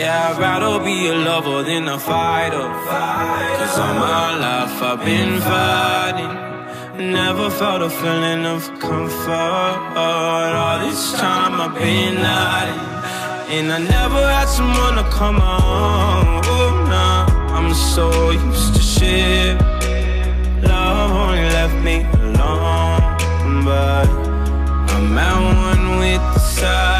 Yeah, I'd rather be a lover than a fighter. Cause all my life I've been fighting. Never felt a feeling of comfort. All this time I've been hiding. And I never had someone to come on. Oh, nah, I'm so used to shit. Love only left me alone. But I'm at one with the silence.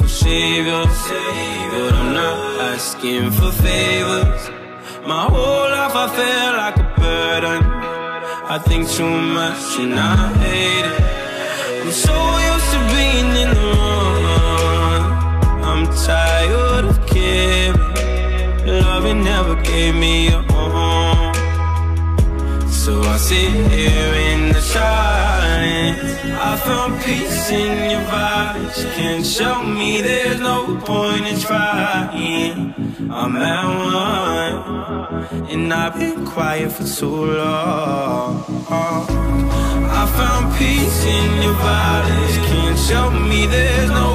a savior, but I'm not asking for favors. My whole life I feel like a burden. I think too much and I hate it. I'm so used to being in the wrong. I'm tired of caring. Loving never gave me a sit here in the silence. I found peace in your vibes. Can't show me there's no point in trying. I'm at one, and I've been quiet for too long. I found peace in your vibes. Can't show me there's no